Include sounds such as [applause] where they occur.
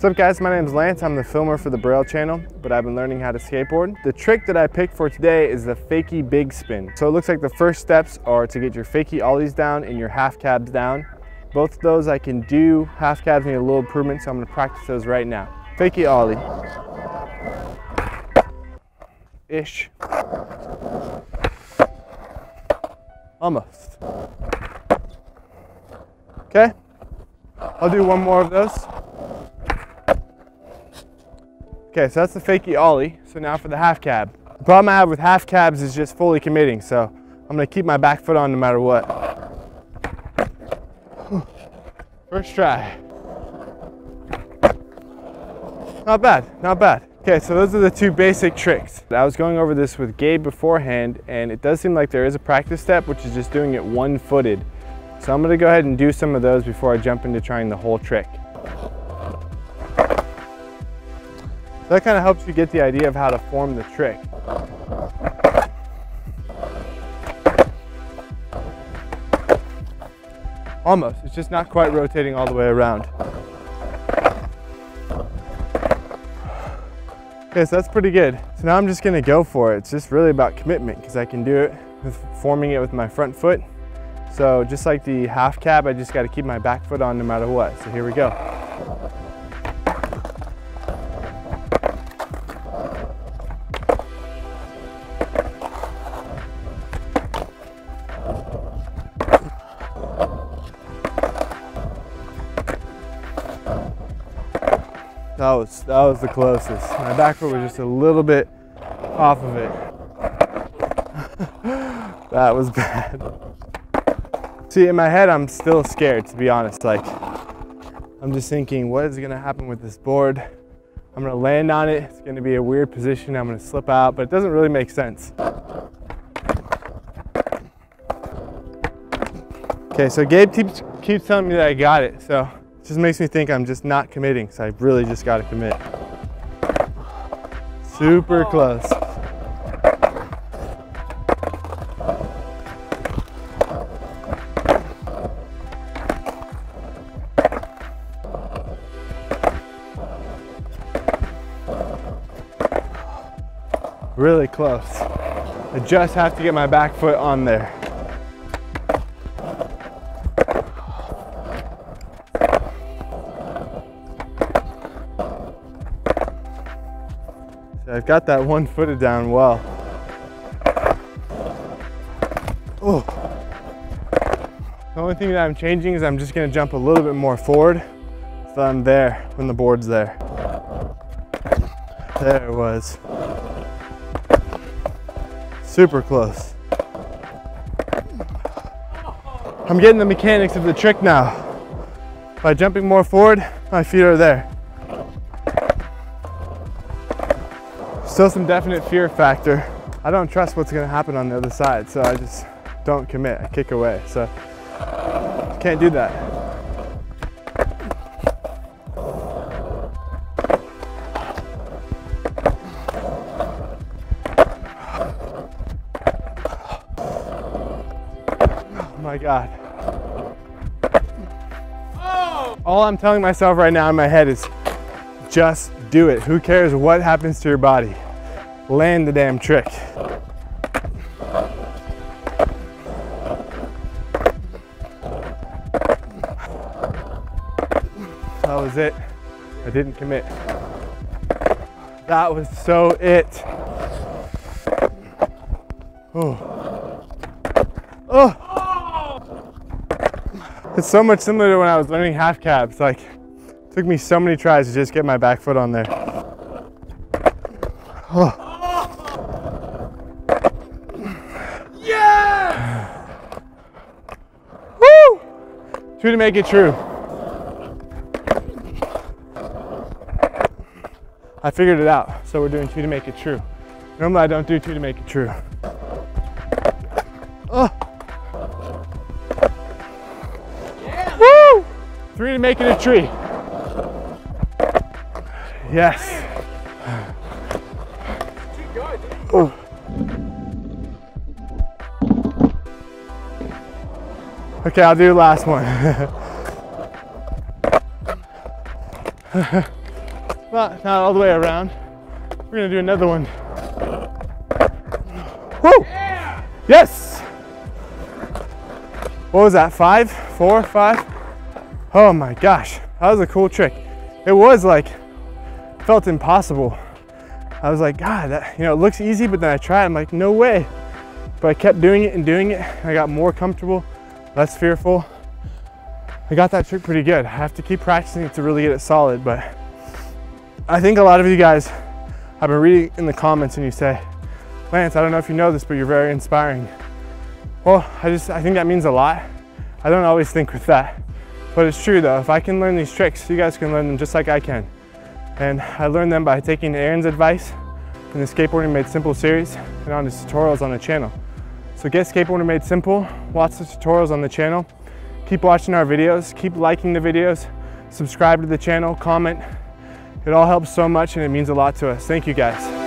What's up guys, my name is Lance. I'm the filmer for the Braille channel, but I've been learning how to skateboard. The trick that I picked for today is the fakie big spin. So it looks like the first steps are to get your fakie ollies down and your half cabs down. Both of those I can do. Half cabs need a little improvement, so I'm gonna practice those right now. Fakie ollie. Ish. Almost. Okay, I'll do one more of those. Okay, so that's the fakie ollie. So now for the half cab. The problem I have with half cabs is just fully committing, so I'm gonna keep my back foot on no matter what. [gasps] First try. Not bad, not bad. Okay, so those are the two basic tricks. I was going over this with Gabe beforehand, and it does seem like there is a practice step, which is just doing it one-footed. So I'm gonna go ahead and do some of those before I jump into trying the whole trick. That kind of helps you get the idea of how to form the trick. Almost, it's just not quite rotating all the way around. Okay, so that's pretty good. So now I'm just gonna go for it. It's just really about commitment because I can do it with forming it with my front foot. So just like the half cab, I just gotta keep my back foot on no matter what. So here we go. That was, that was the closest. My back foot was just a little bit off of it. [laughs] that was bad. See, in my head, I'm still scared, to be honest. Like, I'm just thinking, what is gonna happen with this board? I'm gonna land on it. It's gonna be a weird position. I'm gonna slip out, but it doesn't really make sense. Okay, so Gabe keeps, keeps telling me that I got it. So just makes me think I'm just not committing, so I really just got to commit. Super close. Really close. I just have to get my back foot on there. I've got that one footed down well. Oh. The only thing that I'm changing is I'm just gonna jump a little bit more forward so I'm there when the board's there. There it was. Super close. I'm getting the mechanics of the trick now. By jumping more forward, my feet are there. Still some definite fear factor. I don't trust what's gonna happen on the other side, so I just don't commit, I kick away. So can't do that. Oh my God. All I'm telling myself right now in my head is just do it. Who cares what happens to your body? Land the damn trick. That was it. I didn't commit. That was so it. Oh. Oh. It's so much similar to when I was learning half cabs. Like, Took me so many tries to just get my back foot on there. Oh. Two to make it true. I figured it out, so we're doing two to make it true. Normally I don't do two to make it true. Oh. Yeah. Woo! Three to make it a tree. Yes. Oh. Okay, I'll do last one. [laughs] Not, not all the way around. We're gonna do another one. Woo! Yes! What was that, five, four, five? Oh my gosh, that was a cool trick. It was like, felt impossible. I was like, God, that, you know, it looks easy, but then I tried, I'm like, no way. But I kept doing it and doing it. And I got more comfortable, less fearful. I got that trick pretty good. I have to keep practicing it to really get it solid, but I think a lot of you guys, I've been reading in the comments and you say, Lance, I don't know if you know this, but you're very inspiring. Well, I just, I think that means a lot. I don't always think with that, but it's true though. If I can learn these tricks, you guys can learn them just like I can. And I learned them by taking Aaron's advice in the Skateboarding Made Simple series and on his tutorials on the channel. So get Skateboarding Made Simple, lots of tutorials on the channel, keep watching our videos, keep liking the videos, subscribe to the channel, comment. It all helps so much and it means a lot to us. Thank you guys.